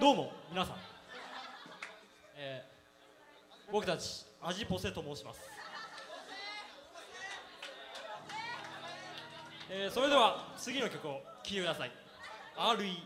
どうも皆さん、えー、僕たちアジポセと申します、えー、それでは次の曲を聴いてください。RE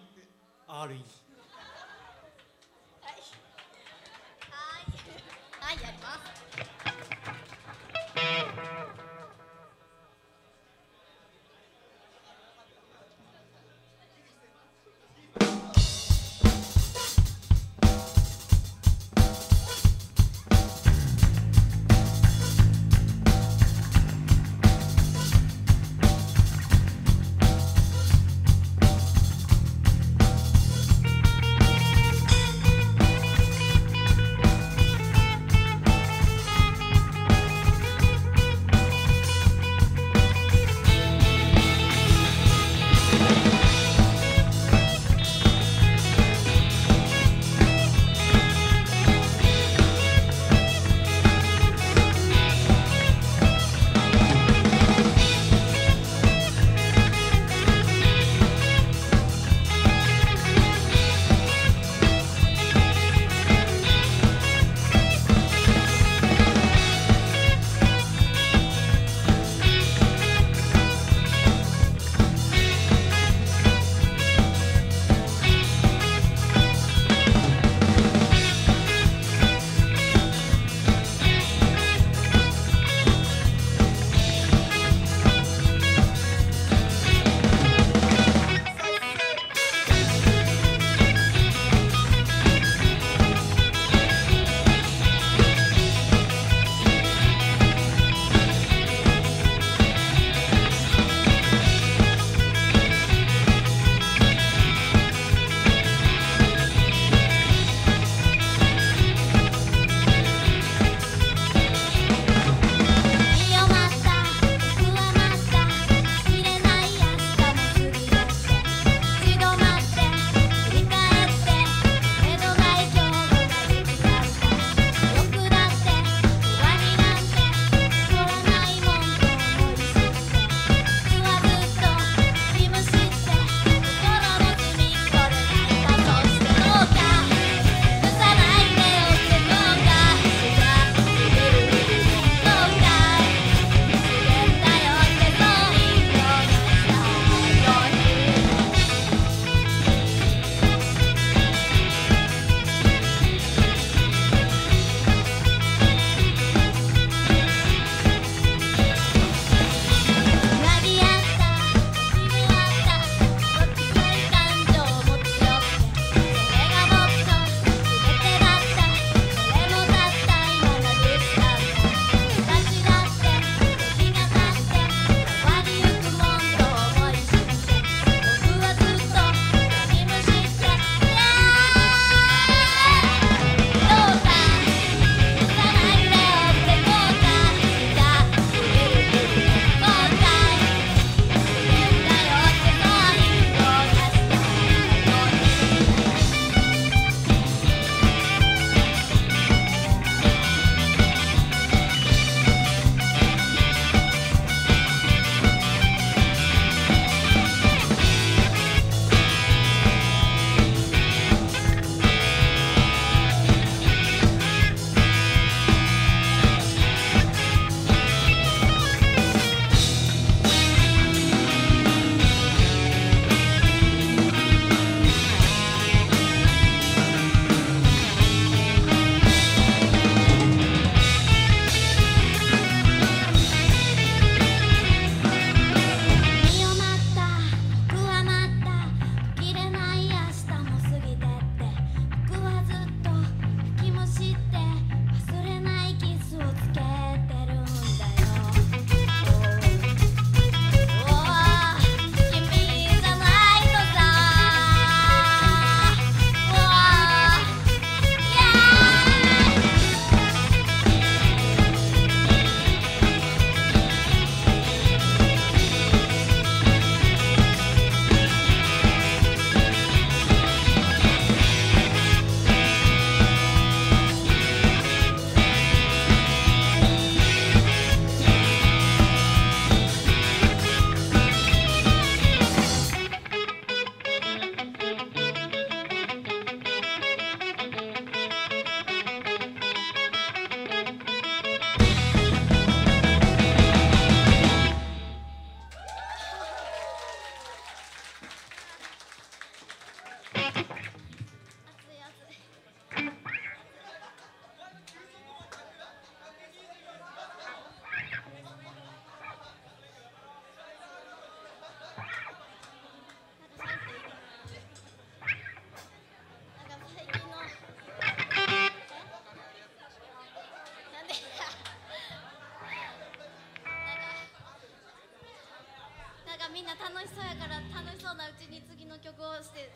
な楽しそうやから楽しそうなうちに次の曲をして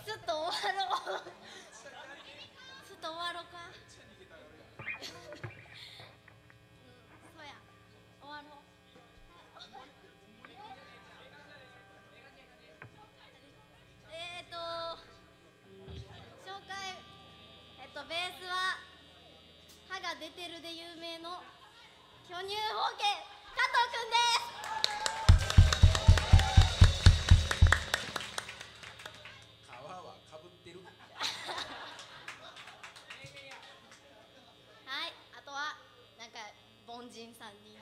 ちょっと終わろう。ちょっと終わろう。かうん。そうや。終わろう。えっ、と紹介えっとベースは歯が出てるで有名の巨乳保険加藤くんです。yang.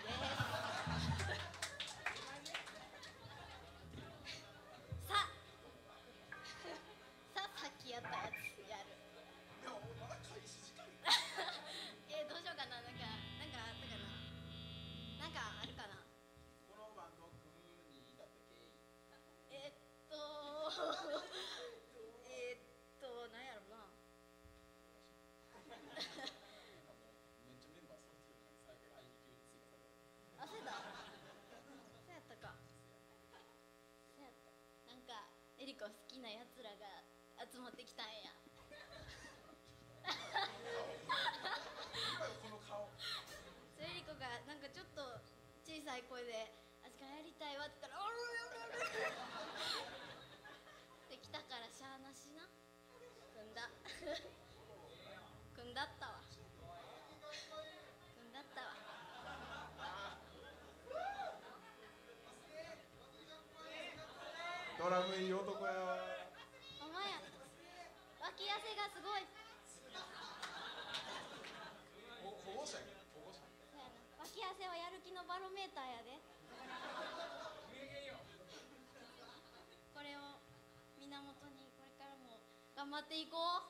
集まってきたんや。この顔それエリコがなんかちょっと小さい声で「あじかやりたいわ」って言ったら「おるおるおる」ってきたからしゃあなしな。組んだ。組んだったわ。組んだったわ。ドラムいい男脇汗がすごい。保護者や保護者？そうやな。脇汗はやる気のバロメーターやで。これを源にこれからも頑張っていこう。